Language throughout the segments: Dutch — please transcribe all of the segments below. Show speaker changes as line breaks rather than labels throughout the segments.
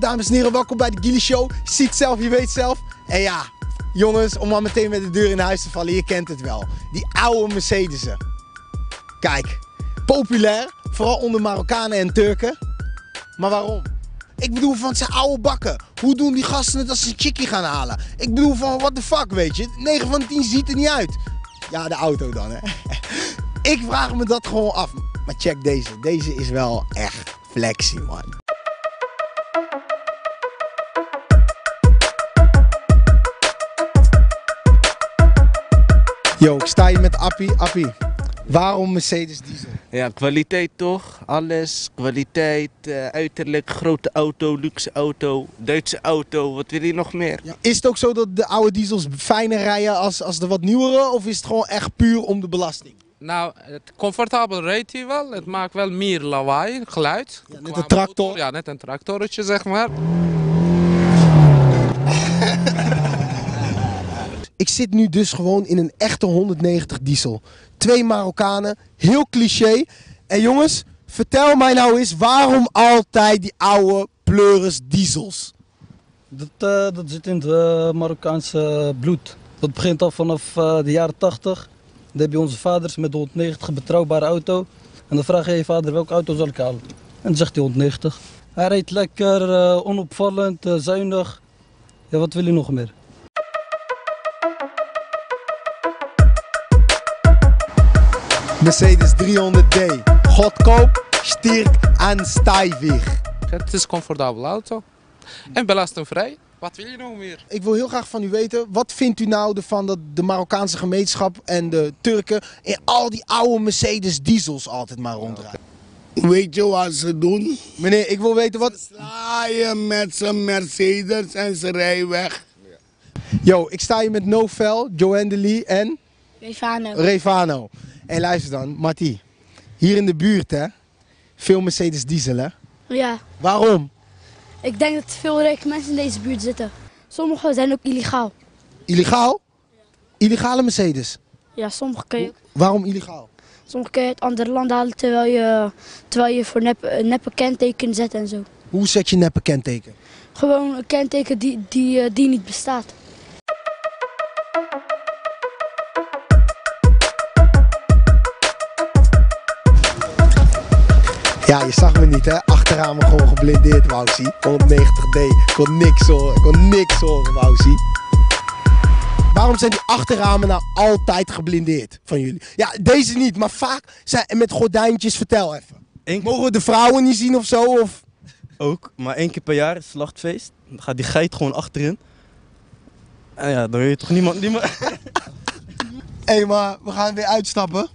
dames en heren, welkom bij de Gilly Show. Ziet zelf, je weet zelf. En ja, jongens, om maar meteen met de deur in huis te vallen, je kent het wel. Die oude Mercedes'en. Kijk, populair, vooral onder Marokkanen en Turken. Maar waarom? Ik bedoel van, zijn oude bakken. Hoe doen die gasten het als ze een chickie gaan halen? Ik bedoel van, what the fuck, weet je? 9 van de 10 ziet er niet uit. Ja, de auto dan, hè. Ik vraag me dat gewoon af. Maar check deze. Deze is wel echt flexie, man. Yo, ik sta hier met Appie. Appie, waarom Mercedes diesel?
Ja, kwaliteit toch? Alles. Kwaliteit, eh, uiterlijk, grote auto, luxe auto, Duitse auto. Wat wil je nog meer?
Ja, is het ook zo dat de oude diesels fijner rijden als, als de wat nieuwere? Of is het gewoon echt puur om de belasting?
Nou, het comfortabel rijdt hij wel. Het maakt wel meer lawaai, geluid.
Ja, net een tractor.
motor, Ja, net een tractorretje, zeg maar.
Zit nu dus gewoon in een echte 190 diesel. Twee Marokkanen, heel cliché. En jongens, vertel mij nou eens waarom altijd die oude pleuris diesels?
Dat, eh, dat zit in het eh, Marokkaanse bloed. Dat begint al vanaf eh, de jaren 80. Dan heb je onze vaders met de 190 betrouwbare auto. En dan vraag je je vader welke auto zal ik halen. En dan zegt hij 190. Hij rijdt lekker, eh, onopvallend, eh, zuinig. Ja, wat wil je nog meer?
Mercedes 300D. Goedkoop, sterk en stijvig.
Het is een comfortabele auto. En belastingvrij. Wat wil je nog meer?
Ik wil heel graag van u weten, wat vindt u nou ervan dat de Marokkaanse gemeenschap en de Turken in al die oude Mercedes diesels altijd maar rondrijden?
Weet je wat ze doen?
Meneer, ik wil weten wat...
Slaaien met zijn Mercedes en ze rijden weg.
Yo, ik sta hier met Novel, Joanne de Lee en
Revano.
Revano. En luister dan, Matti. Hier in de buurt, hè? Veel Mercedes diesel, hè?
Ja,
Waarom?
ik denk dat veel rijke mensen in deze buurt zitten. Sommige zijn ook illegaal.
Illegaal? Illegale Mercedes.
Ja, sommige kun je,
Waarom illegaal?
sommige kun je uit andere landen halen terwijl je, terwijl je voor nep, neppe kenteken zet en zo.
Hoe zet je neppe kenteken?
Gewoon een kenteken die, die, eh, die niet bestaat.
Ja, je zag me niet, hè? Achteraan me gewoon geblindeerd, Wousie. 190D. Ik kon niks horen. Ik kon niks horen, Wousie. Waarom zijn die achterramen nou altijd geblindeerd van jullie? Ja, deze niet, maar vaak zijn met gordijntjes. Vertel even.
Eén
Mogen we de vrouwen niet zien of zo? Of...
ook, maar één keer per jaar is slachtfeest. Dan gaat die geit gewoon achterin. En ja, dan weet je toch niemand... niemand...
Hé, hey, maar we gaan weer uitstappen.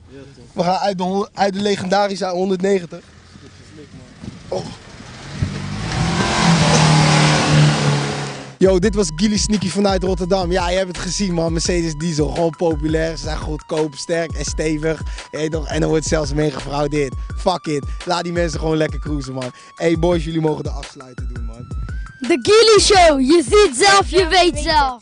We gaan uit de, uit de legendarische 190. Oh. Yo, dit was Gilly Sneaky vanuit Rotterdam. Ja, je hebt het gezien man. Mercedes diesel, gewoon populair. Ze zijn goedkoop, sterk en stevig. Toch? En dan wordt zelfs mee gefraudeerd. Fuck it. Laat die mensen gewoon lekker cruisen man. Hey boys, jullie mogen de afsluiten doen man.
De Gilly Show, je ziet zelf, je weet zelf.